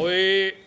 お。